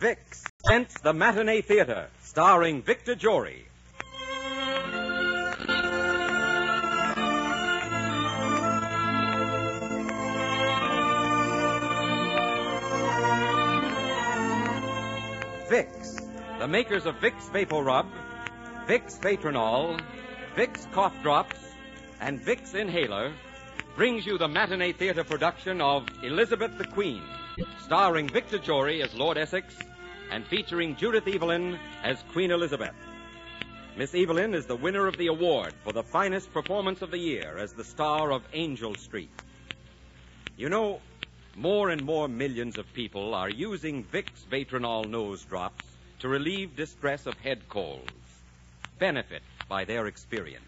Vicks presents the Matinee Theater, starring Victor Jory. Vicks, the makers of Vicks Vapor Rub, Vicks Vatronol, Vicks Cough Drops, and Vicks Inhaler, brings you the Matinee Theater production of Elizabeth the Queen, starring Victor Jory as Lord Essex and featuring Judith Evelyn as Queen Elizabeth. Miss Evelyn is the winner of the award for the finest performance of the year as the star of Angel Street. You know, more and more millions of people are using Vicks Vatronol nose drops to relieve distress of head colds. Benefit by their experience.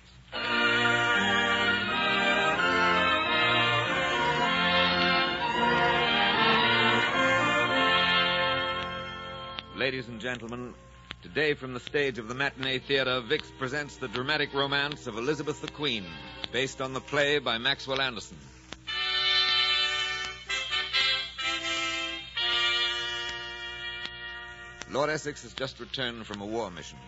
Ladies and gentlemen, today from the stage of the Matinee Theater, Vicks presents the dramatic romance of Elizabeth the Queen, based on the play by Maxwell Anderson. Lord Essex has just returned from a war mission.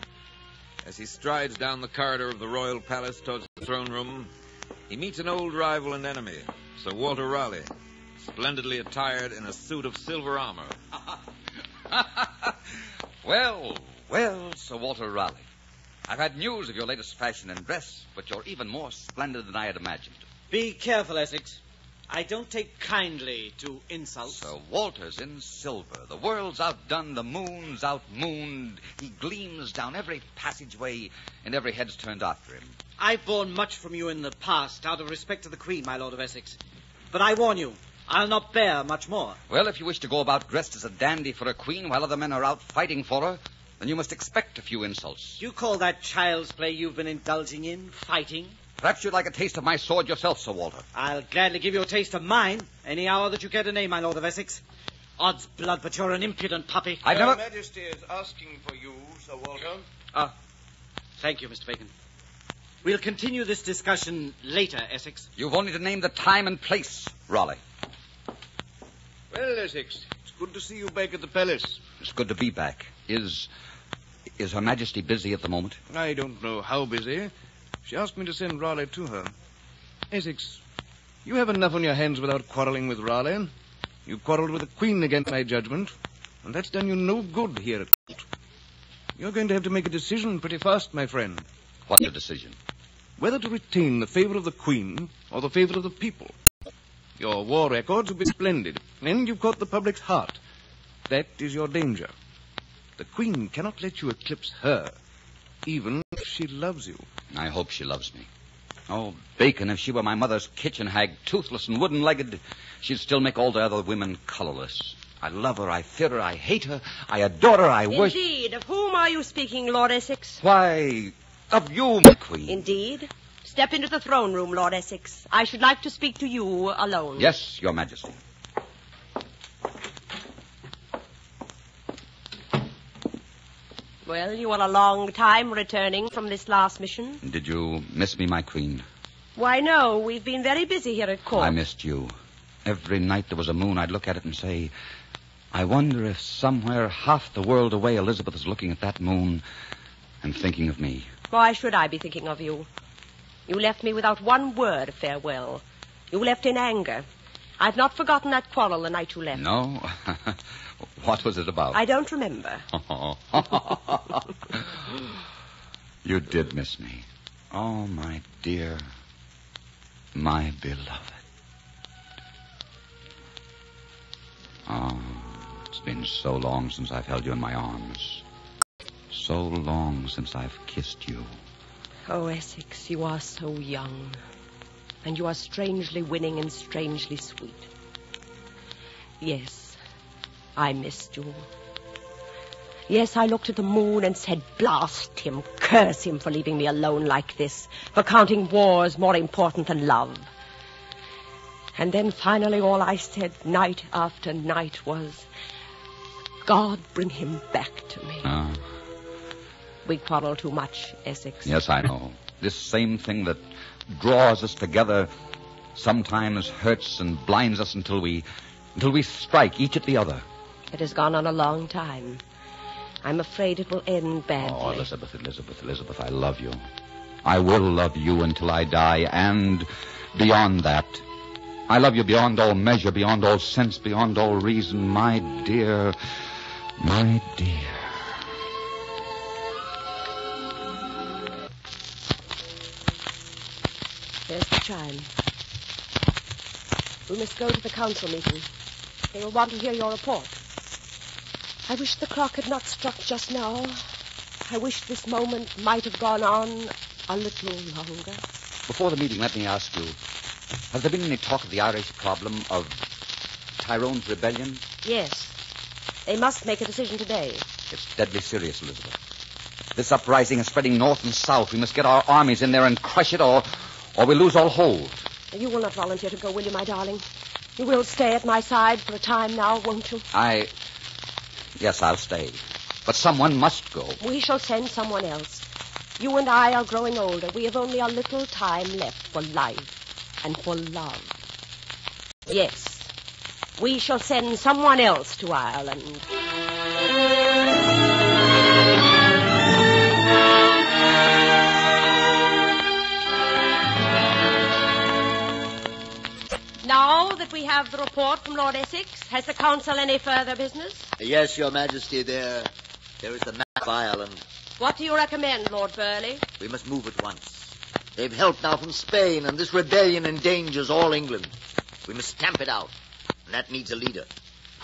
As he strides down the corridor of the royal palace towards the throne room, he meets an old rival and enemy, Sir Walter Raleigh, splendidly attired in a suit of silver armor. well, well, Sir Walter Raleigh. I've had news of your latest fashion and dress, but you're even more splendid than I had imagined. Be careful, Essex. I don't take kindly to insults. Sir Walter's in silver. The world's outdone, the moon's outmooned. He gleams down every passageway, and every head's turned after him. I've borne much from you in the past, out of respect to the Queen, my Lord of Essex. But I warn you, I'll not bear much more. Well, if you wish to go about dressed as a dandy for a queen while other men are out fighting for her, then you must expect a few insults. You call that child's play you've been indulging in, fighting? Perhaps you'd like a taste of my sword yourself, Sir Walter. I'll gladly give you a taste of mine any hour that you care to name, my Lord of Essex. Odds blood, but you're an impudent puppy. I've Her never. Majesty is asking for you, Sir Walter. Ah, thank you, Mr. Bacon. We'll continue this discussion later, Essex. You've only to name the time and place, Raleigh. Well, Essex, it's good to see you back at the palace. It's good to be back. Is. Is Her Majesty busy at the moment? I don't know how busy. She asked me to send Raleigh to her. Essex, you have enough on your hands without quarreling with Raleigh. You quarreled with the Queen against my judgment, and that's done you no good here at court. You're going to have to make a decision pretty fast, my friend. What's the decision? Whether to retain the favor of the Queen or the favor of the people. Your war records have be splendid, and you've caught the public's heart. That is your danger. The Queen cannot let you eclipse her, even if she loves you. I hope she loves me. Oh, Bacon, if she were my mother's kitchen hag, toothless and wooden legged, she'd still make all the other women colorless. I love her, I fear her, I hate her, I adore her, I worship. Indeed. Of whom are you speaking, Lord Essex? Why, of you, my queen. Indeed. Step into the throne room, Lord Essex. I should like to speak to you alone. Yes, Your Majesty. Well, you are a long time returning from this last mission. Did you miss me, my queen? Why, no. We've been very busy here at court. I missed you. Every night there was a moon, I'd look at it and say, I wonder if somewhere half the world away Elizabeth is looking at that moon and thinking of me. Why should I be thinking of you? You left me without one word of farewell. You left in anger. I've not forgotten that quarrel the night you left. No? what was it about? I don't remember. you did miss me. Oh, my dear. My beloved. Oh, it's been so long since I've held you in my arms. So long since I've kissed you. Oh, Essex, you are so young. And you are strangely winning and strangely sweet. Yes, I missed you. Yes, I looked at the moon and said, blast him, curse him for leaving me alone like this, for counting wars more important than love. And then finally all I said night after night was, God bring him back to me. Ah, We quarrel too much, Essex. yes, I know. This same thing that draws us together sometimes hurts and blinds us until we until we strike each at the other. It has gone on a long time. I'm afraid it will end badly. Oh, Elizabeth, Elizabeth, Elizabeth, I love you. I will love you until I die, and beyond that. I love you beyond all measure, beyond all sense, beyond all reason, my dear, my dear. Chime. We must go to the council meeting. They will want to hear your report. I wish the clock had not struck just now. I wish this moment might have gone on a little longer. Before the meeting, let me ask you has there been any talk of the Irish problem, of Tyrone's rebellion? Yes. They must make a decision today. It's deadly serious, Elizabeth. This uprising is spreading north and south. We must get our armies in there and crush it, or, or we lose all hold. You will not volunteer to go, will you, my darling? You will stay at my side for a time now, won't you? I. Yes, I'll stay. But someone must go. We shall send someone else. You and I are growing older. We have only a little time left for life and for love. Yes, we shall send someone else to Ireland. Now that we have the report from Lord Essex, has the Council any further business? Yes, Your Majesty, there, there is the map of Ireland. What do you recommend, Lord Burghley? We must move at once. They've help now from Spain, and this rebellion endangers all England. We must stamp it out, and that needs a leader.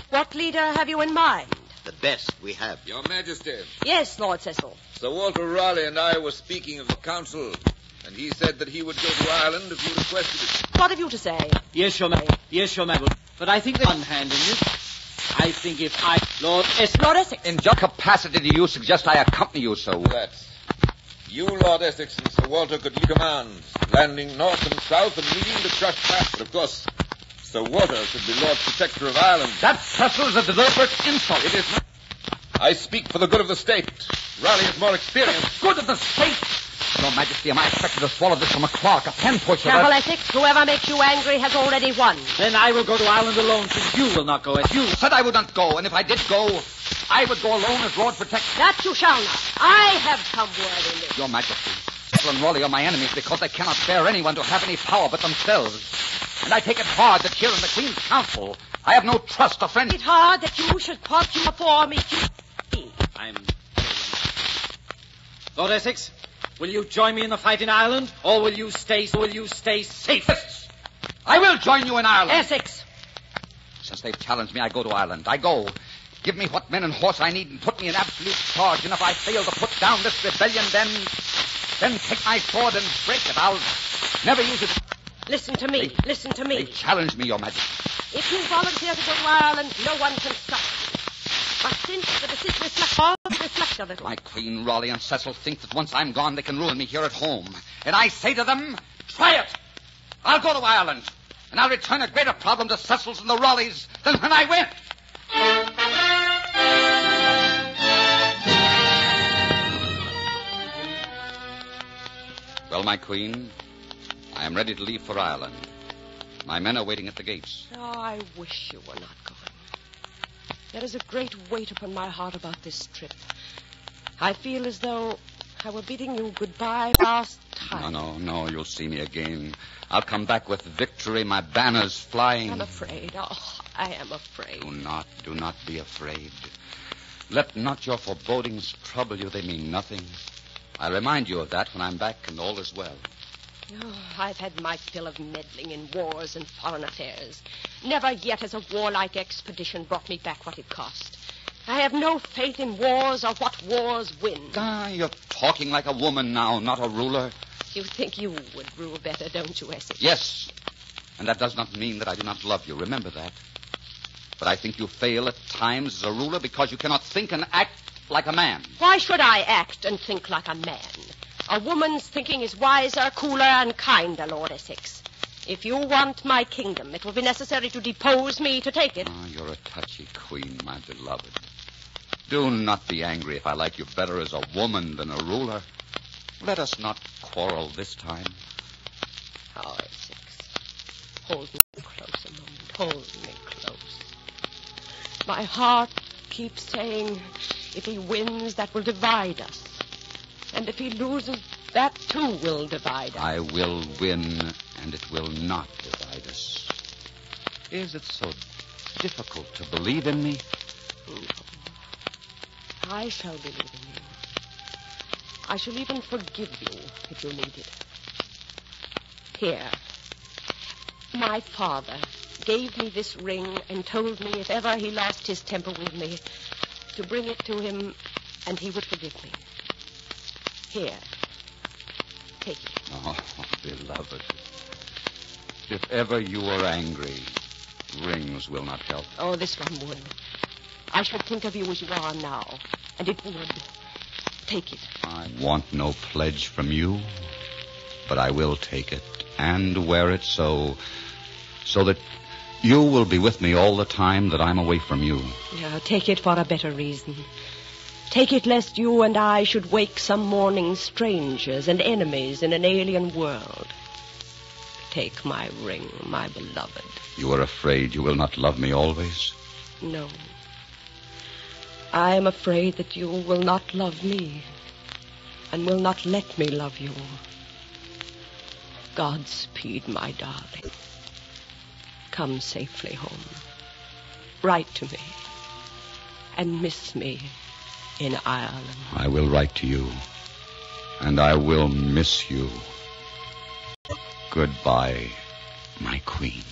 What leader have you in mind? The best we have. Your Majesty, Yes, Lord Cecil. Sir Walter Raleigh and I were speaking of the council, and he said that he would go to Ireland if you requested it. What have you to say? Yes, Your Majesty. Yes, Your Majesty. But I think there's one hand in this. I think if I, Lord Essex, Lord Essex. In what capacity do you suggest I accompany you, sir? That you, Lord Essex, and Sir Walter could lead commands, landing north and south and leading the crush past. But of course, Sir Walter should be Lord Protector of Ireland. That Cecil's a deliberate insult. It is not. I speak for the good of the state. Raleigh is more experienced. Good of the state. Your Majesty, am I expected to swallow this from a clerk, a pen pusher? Careful, a- Essex. Whoever makes you angry has already won. then I will go to Ireland alone, since you will not go. Essex. You said I would not go, and if I did go, I would go alone as Lord Protector. That you shall not. I have come word in this. Your Majesty, Cecil and Raleigh are my enemies because they cannot bear anyone to have any power but themselves. And I take it hard that here in the Queen's Council, I have no trust or friendship. It's hard that you should put you before me. I'm. Lord Essex, will you join me in the fight in Ireland, or will you stay? Will you stay safe? I will join you in Ireland. Essex. Since they've challenged me, I go to Ireland. I go. Give me what men and horse I need and put me in absolute charge. And if I fail to put down this rebellion, then. then take my sword and break it. I'll never use it. Listen to me. Listen to me. They challenge me, Your Majesty. If you volunteer to go to Ireland, no one can stop you. But since the reflect, reflect a little. My Queen, Raleigh, and Cecil think that once I'm gone, they can ruin me here at home. And I say to them, try it. I'll go to Ireland, and I'll return a greater problem to Cecil's and the Raleighs than when I went. Well, my Queen, I am ready to leave for Ireland. My men are waiting at the gates. Oh, I wish you were not going. There is a great weight upon my heart about this trip. I feel as though I were bidding you goodbye last time. no, no, no. you'll see me again. I'll come back with victory, my banners flying. I'm afraid. Oh, I am afraid. Do not, do not be afraid. Let not your forebodings trouble you. They mean nothing. I'll remind you of that when I'm back and all is well. Oh, I've had my fill of meddling in wars and foreign affairs. Never yet has a warlike expedition brought me back what it cost. I have no faith in wars or what wars win. Ah, you're talking like a woman now, not a ruler. You think you would rule better, don't you, Essex? Yes, and that does not mean that I do not love you. Remember that. But I think you fail at times as a ruler because you cannot think and act like a man. Why should I act and think like a man? A woman's thinking is wiser, cooler, and kinder, Lord Essex. If you want my kingdom, it will be necessary to depose me to take it. Ah, you're a touchy queen, my beloved. Do not be angry if I like you better as a woman than a ruler. Let us not quarrel this time. Oh, Essex. Hold me close a moment. Hold me close. My heart keeps saying if he wins, that will divide us. And if he loses, that too will divide us. I will win, and it will not divide us. Is it so difficult to believe in me? I shall believe in you. I shall even forgive you if you need it. Here. My father gave me this ring and told me if ever he lost his temper with me, to bring it to him and he would forgive me. Here. Take it. Oh, beloved. If ever you are angry, rings will not help. Oh, this one would. I should think of you as you are now, and it would. Take it. I want no pledge from you, but I will take it and wear it so, so that you will be with me all the time that I'm away from you. Yeah, take it for a better reason. Take it lest you and I should wake some morning strangers and enemies in an alien world. Take my ring, my beloved. You are afraid you will not love me always? No. I am afraid that you will not love me and will not let me love you. Godspeed, my darling. Come safely home. Write to me and miss me in Ireland. I will write to you, and I will miss you. Goodbye, my queen.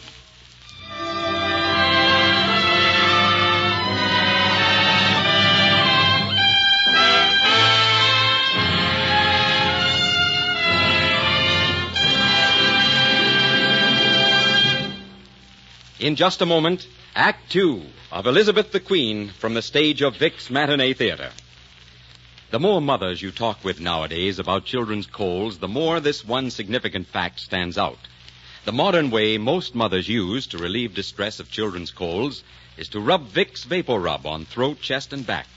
In just a moment, Act Two of Elizabeth the Queen from the stage of Vicks Matinee Theater. The more mothers you talk with nowadays about children's colds, the more this one significant fact stands out. The modern way most mothers use to relieve distress of children's colds is to rub Vicks Vapor Rub on throat, chest, and back.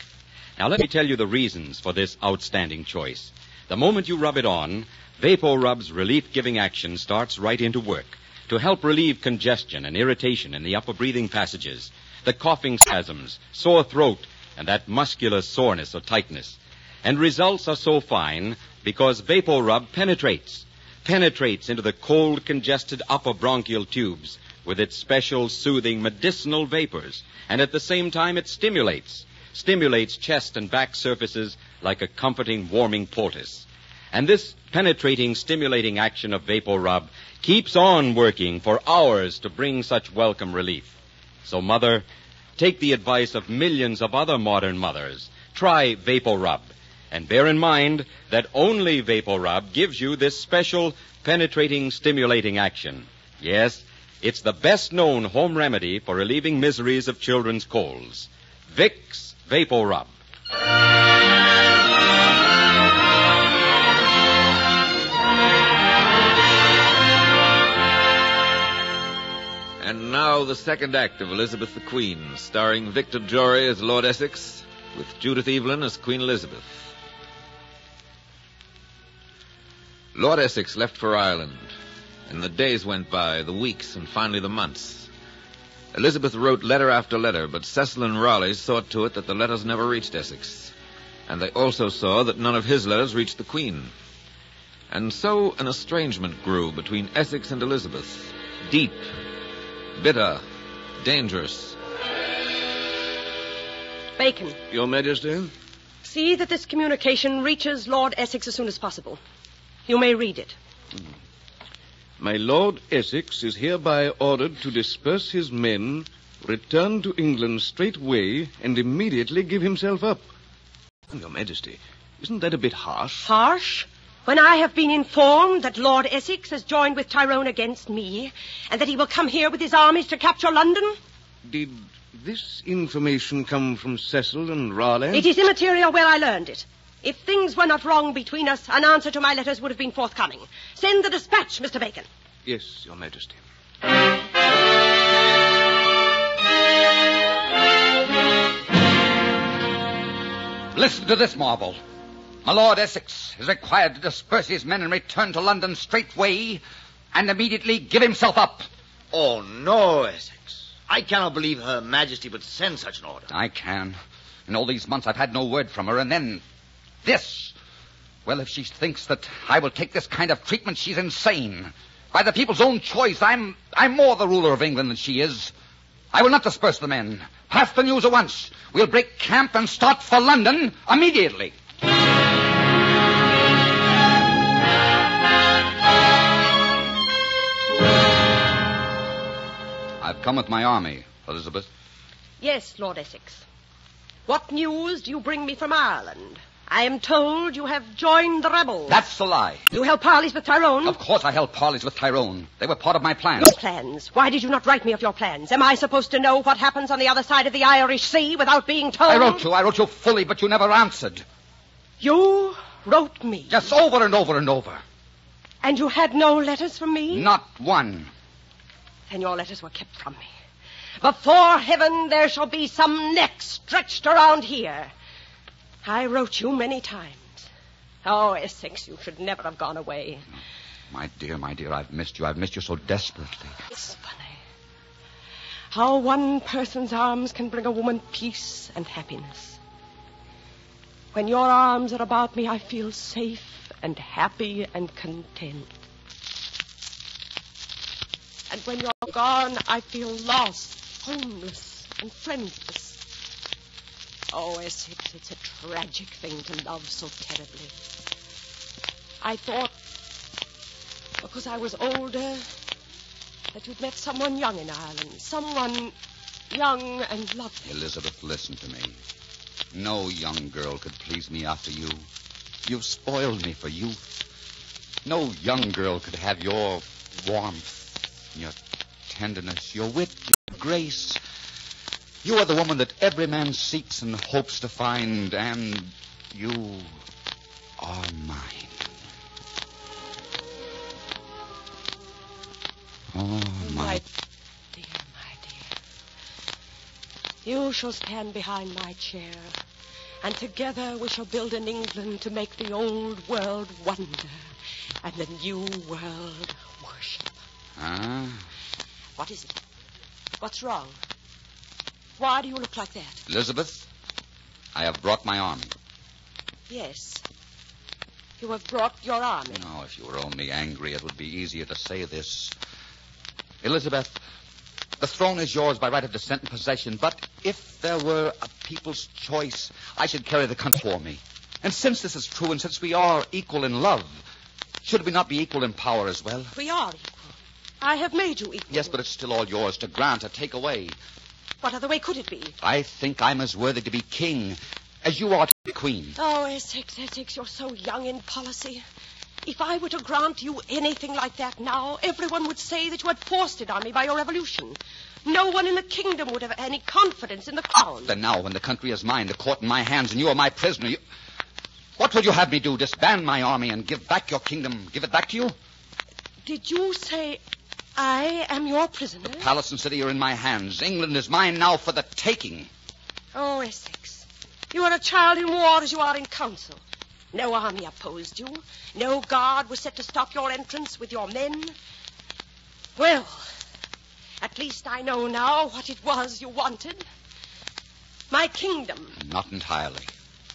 Now let me tell you the reasons for this outstanding choice. The moment you rub it on, Vapor Rub's relief-giving action starts right into work to help relieve congestion and irritation in the upper breathing passages, the coughing spasms, sore throat, and that muscular soreness or tightness. And results are so fine because Vapor Rub penetrates, penetrates into the cold, congested upper bronchial tubes with its special soothing medicinal vapors. And at the same time, it stimulates, stimulates chest and back surfaces like a comforting, warming poultice. And this penetrating, stimulating action of Vapor Rub keeps on working for hours to bring such welcome relief. So, mother, take the advice of millions of other modern mothers. Try Vapor Rub. And bear in mind that only Vapor Rub gives you this special penetrating, stimulating action. Yes, it's the best known home remedy for relieving miseries of children's colds. Vicks Vapor Rub. Now the second act of Elizabeth the Queen, starring Victor Jory as Lord Essex, with Judith Evelyn as Queen Elizabeth. Lord Essex left for Ireland, and the days went by, the weeks, and finally the months. Elizabeth wrote letter after letter, but Cecil and Raleigh saw to it that the letters never reached Essex. And they also saw that none of his letters reached the Queen. And so an estrangement grew between Essex and Elizabeth, deep, bitter, dangerous. Bacon, Your Majesty? see that this communication reaches Lord Essex as soon as possible. You may read it. Mm. My Lord Essex is hereby ordered to disperse his men, return to England straightway, and immediately give himself up. Your Majesty, isn't that a bit harsh? Harsh? When I have been informed that Lord Essex has joined with Tyrone against me, and that he will come here with his armies to capture London? Did this information come from Cecil and Raleigh? It is immaterial where I learned it. If things were not wrong between us, an answer to my letters would have been forthcoming. Send the dispatch, Mr. Bacon. Yes, Your Majesty. Listen to this marvel. My Lord Essex is required to disperse his men and return to London straightway and immediately give himself up. Oh, no, Essex. I cannot believe Her Majesty would send such an order. I can. In all these months, I've had no word from her, and then this. Well, if she thinks that I will take this kind of treatment, she's insane. By the people's own choice, I'm I'm more the ruler of England than she is. I will not disperse the men. Pass the news at once. We'll break camp and start for London immediately. I've come with my army, Elizabeth. Yes, Lord Essex. What news do you bring me from Ireland? I am told you have joined the rebels. That's a lie. You held parleys with Tyrone? Of course I held parleys with Tyrone. They were part of my plans. Your plans. Why did you not write me of your plans? Am I supposed to know what happens on the other side of the Irish Sea without being told? I wrote you. I wrote you fully, but you never answered. You wrote me? Yes, over and over and over. And you had no letters from me? Not one. Then your letters were kept from me. Before heaven, there shall be some neck stretched around here. I wrote you many times. Oh, Essex, you should never have gone away. My dear, my dear, I've missed you. I've missed you so desperately. It's funny. How one person's arms can bring a woman peace and happiness. When your arms are about me, I feel safe and happy and content. And when you're gone, I feel lost, homeless, and friendless. Oh, Essex, it's a tragic thing to love so terribly. I thought, because I was older, that you'd met someone young in Ireland. Someone young and lovely. Elizabeth, listen to me. No young girl could please me after you. You've spoiled me for youth. No young girl could have your warmth, your tenderness, your wit, your grace. You are the woman that every man seeks and hopes to find, and you are mine. Oh, my. My dear, my dear. You shall stand behind my chair, and together we shall build an England to make the old world wonder and the new world worship. Ah, What is it? What's wrong? Why do you look like that? Elizabeth, I have brought my army. Yes. You have brought your army. Oh, if you were only angry, it would be easier to say this. Elizabeth, the throne is yours by right of descent and possession, but if there were a people's choice, I should carry the country for me. And since this is true, and since we are equal in love, should we not be equal in power as well? We are equal. I have made you equal. Yes, but it's still all yours to grant or take away. What other way could it be? I think I'm as worthy to be king as you are to be queen. Oh, Essex, Essex, you're so young in policy. If I were to grant you anything like that now, everyone would say that you had forced it on me by your revolution. No one in the kingdom would have any confidence in the crown. Then now, when the country is mine, the court in my hands, and you are my prisoner, you... what would you have me do? Disband my army and give back your kingdom? Give it back to you? Did you say I am your prisoner? The Palace and city are in my hands. England is mine now for the taking. Oh, Essex, you are a child in war as you are in council. No army opposed you. No guard was set to stop your entrance with your men. Well, at least I know now what it was you wanted. My kingdom. Not entirely.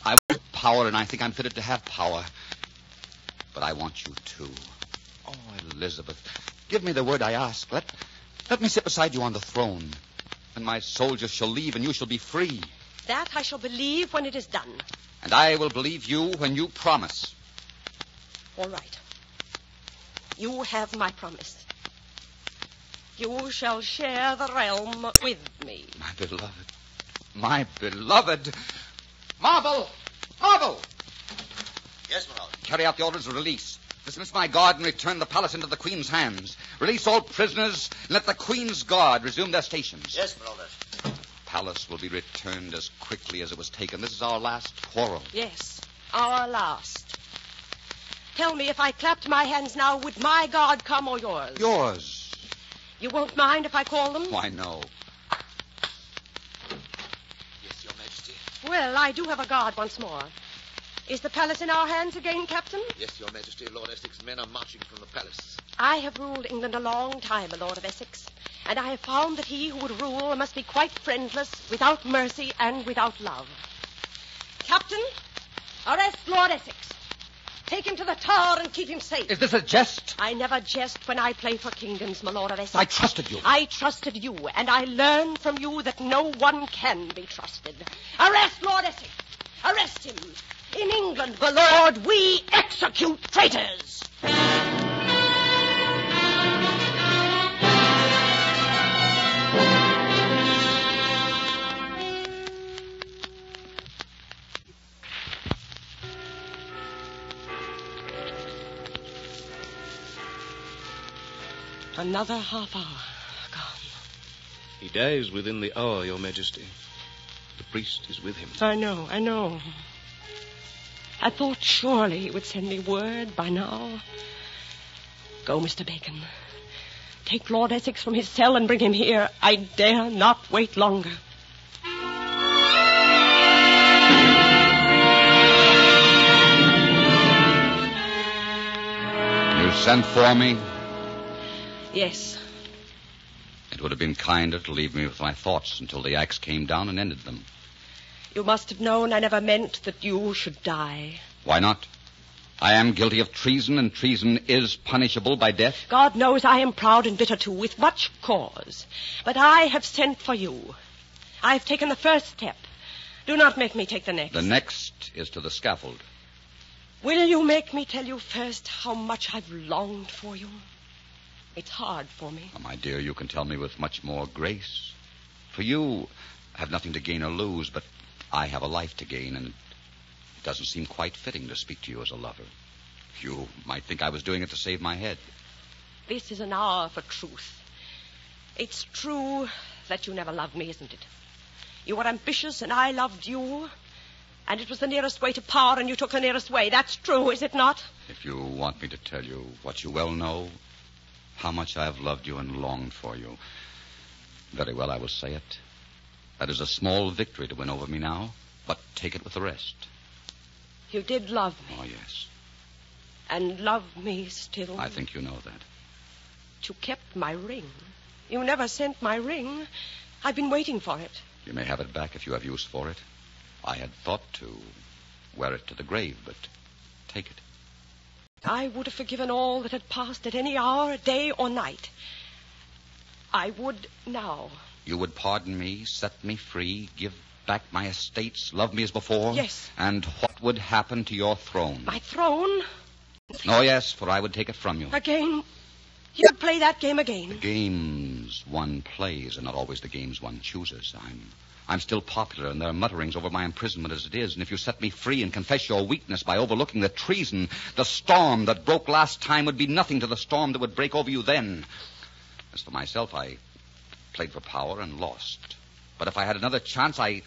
I want power, and I think I'm fitted to have power. But I want you too. Elizabeth, give me the word I ask. Let, let me sit beside you on the throne. And my soldiers shall leave, and you shall be free. That I shall believe when it is done. And I will believe you when you promise. All right. You have my promise. You shall share the realm with me. My beloved. My beloved. Marvel! Marvel! Yes, my lord. Carry out the orders of release. Dismiss my guard and return the palace into the Queen's hands. Release all prisoners and let the Queen's guard resume their stations. Yes, my lord. Palace will be returned as quickly as it was taken. This is our last quarrel. Yes, our last. Tell me, if I clapped my hands now, would my guard come or yours? Yours. You won't mind if I call them? Why, no. Yes, Your Majesty. Well, I do have a guard once more. Is the palace in our hands again, Captain? Yes, Your Majesty. Lord Essex's men are marching from the palace. I have ruled England a long time, a Lord of Essex, And I have found that he who would rule must be quite friendless, without mercy, and without love. Captain, arrest Lord Essex. Take him to the tower and keep him safe. Is this a jest? I never jest when I play for kingdoms, my Lord of Essex. I trusted you. I trusted you, and I learned from you that no one can be trusted. Arrest Lord Essex. Arrest him. In England, my Lord, we execute traitors. Another half hour gone. He dies within the hour, Your Majesty. The priest is with him. I know, I know. I thought surely he would send me word by now. Go, Mr. Bacon. Take Lord Essex from his cell and bring him here. I dare not wait longer. You sent for me? Yes, It would have been kinder to leave me with my thoughts until the axe came down and ended them. You must have known I never meant that you should die. Why not? I am guilty of treason, and treason is punishable by death. God knows I am proud and bitter too, with much cause. But I have sent for you. I have taken the first step. Do not make me take the next. The next is to the scaffold. Will you make me tell you first how much I've longed for you? It's hard for me. Oh, my dear, you can tell me with much more grace. For you have nothing to gain or lose, but I have a life to gain, and it doesn't seem quite fitting to speak to you as a lover. You might think I was doing it to save my head. This is an hour for truth. It's true that you never loved me, isn't it? You were ambitious and I loved you. And it was the nearest way to power and you took the nearest way. That's true, is it not? If you want me to tell you what you well know, how much I have loved you and longed for you, very well, I will say it. That is a small victory to win over me now, but take it with the rest. You did love me Oh, yes. and love me still. I think you know that. You kept my ring. You never sent my ring. I've been waiting for it. You may have it back if you have use for it. I had thought to wear it to the grave, but take it. I would have forgiven all that had passed at any hour, day or night. I would now. You would pardon me, set me free, give back my estates, love me as before? Yes. And what would happen to your throne? My throne? Oh, yes, for I would take it from you. Again? You'd play that game again? The games one plays are not always the games one chooses. I'm I'm still popular, and there are mutterings over my imprisonment as it is. And if you set me free and confess your weakness by overlooking the treason, the storm that broke last time would be nothing to the storm that would break over you then. As for myself, I played for power and lost. But if I had another chance, I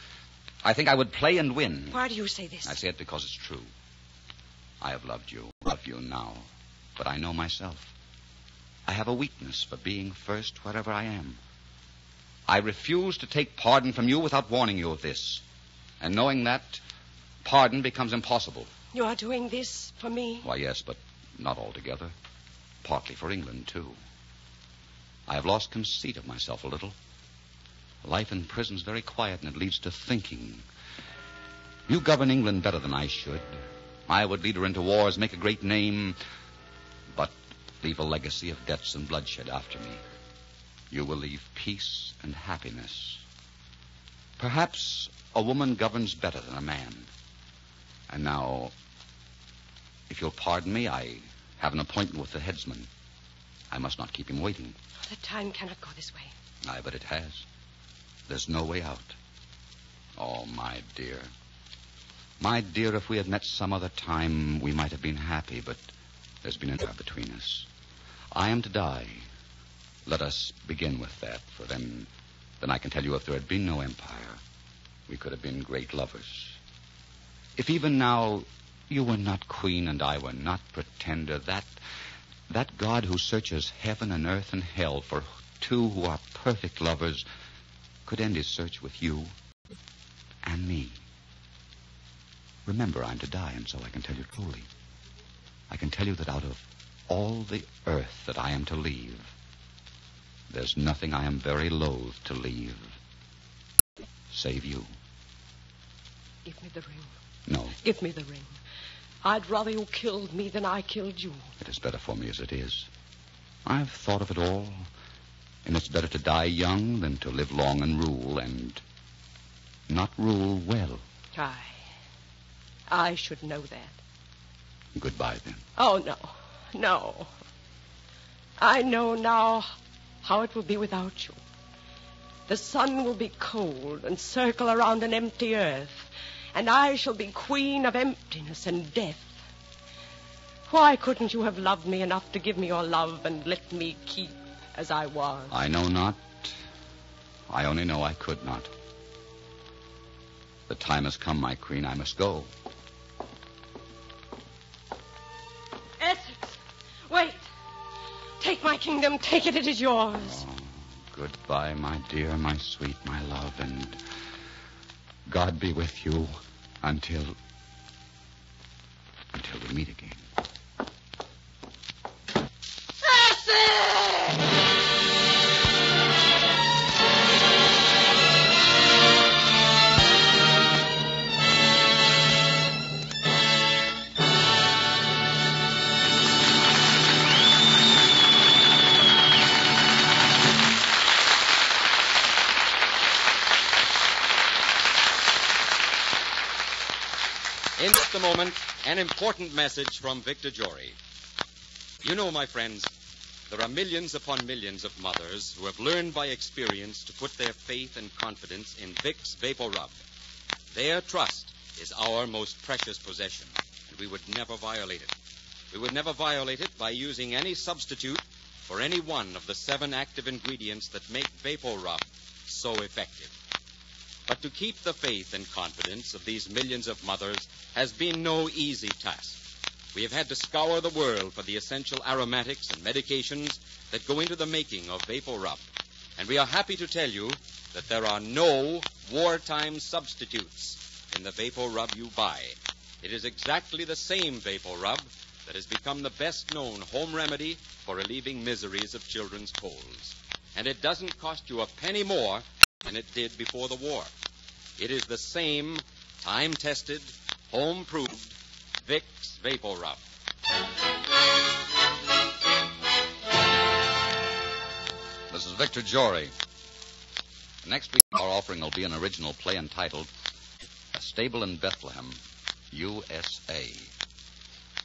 I think I would play and win. Why do you say this? I say it because it's true. I have loved you, love you now, but I know myself. I have a weakness for being first wherever I am. I refuse to take pardon from you without warning you of this. And knowing that, pardon becomes impossible. You are doing this for me? Why, yes, but not altogether. Partly for England, too. I have lost conceit of myself a little. Life in prison's very quiet, and it leads to thinking. You govern England better than I should. I would lead her into wars, make a great name, but leave a legacy of deaths and bloodshed after me. You will leave peace and happiness. Perhaps a woman governs better than a man. And now, if you'll pardon me, I have an appointment with the headsman. I must not keep him waiting. The time cannot go this way. Aye, but it has. There's no way out. Oh, my dear. My dear, if we had met some other time, we might have been happy, but there's been an error between us. I am to die. Let us begin with that, for then, then I can tell you if there had been no empire, we could have been great lovers. If even now you were not queen and I were not pretender, that, that God who searches heaven and earth and hell for two who are perfect lovers could end his search with you and me. Remember, I'm to die, and so I can tell you truly. I can tell you that out of all the earth that I am to leave, There's nothing I am very loath to leave. Save you. Give me the ring. No, Give me the ring. I'd rather you killed me than I killed you. it is better for me as it is. I've thought of it all, and it's better to die young than to live long and rule, and not rule well. I. I should know that. Goodbye, then. Oh, no. No. I know now how it will be without you. The sun will be cold and circle around an empty earth, and I shall be queen of emptiness and death. Why couldn't you have loved me enough to give me your love and let me keep as I was? I know not. I only know I could not. The time has come, my queen. I must go. Essex, wait. Take my kingdom. Take it. It is yours. Oh, goodbye, my dear, my sweet, my love, and God be with you until until we meet again. An important message from Victor Jory. You know, my friends, there are millions upon millions of mothers who have learned by experience to put their faith and confidence in Vicks Vapor Rub. Their trust is our most precious possession, and we would never violate it. We would never violate it by using any substitute for any one of the seven active ingredients that make Vapor Rub so effective. But to keep the faith and confidence of these millions of mothers has been no easy task. We have had to scour the world for the essential aromatics and medications that go into the making of Vapor Rub. And we are happy to tell you that there are no wartime substitutes in the Vapor Rub you buy. It is exactly the same Vapor Rub that has become the best known home remedy for relieving miseries of children's colds. And it doesn't cost you a penny more than it did before the war. It is the same time tested, home proved Vicks Vapor Rub. This is Victor Jory. Next week, our offering will be an original play entitled A Stable in Bethlehem, USA.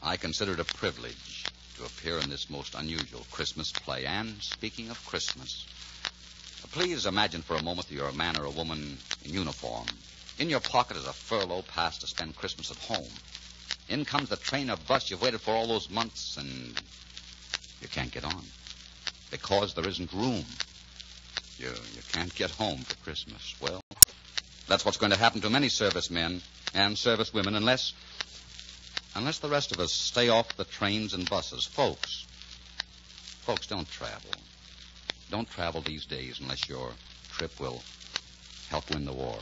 I consider it a privilege to appear in this most unusual Christmas play. And speaking of Christmas, please imagine for a moment that you're a man or a woman in uniform. In your pocket is a furlough pass to spend Christmas at home. In comes the train or bus you've waited for all those months, and you can't get on because there isn't room. You, you can't get home for Christmas. Well, that's what's going to happen to many servicemen and servicewomen unless unless the rest of us stay off the trains and buses. Folks, folks, don't travel. Don't travel these days unless your trip will help win the war.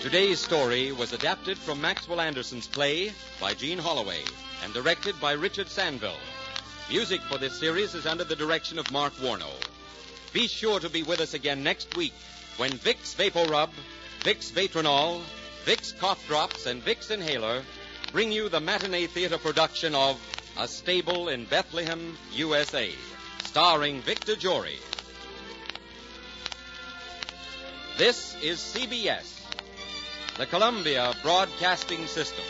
Today's story was adapted from Maxwell Anderson's play by Jean Holloway and directed by Richard Sanville. Music for this series is under the direction of Mark Warnow. Be sure to be with us again next week when Vicks Vapor Rub, Vicks Vatronol, Vicks Cough Drops, and Vicks Inhaler bring you the matinee theater production of A Stable in Bethlehem, USA, starring Victor Jory. This is CBS, the Columbia Broadcasting System.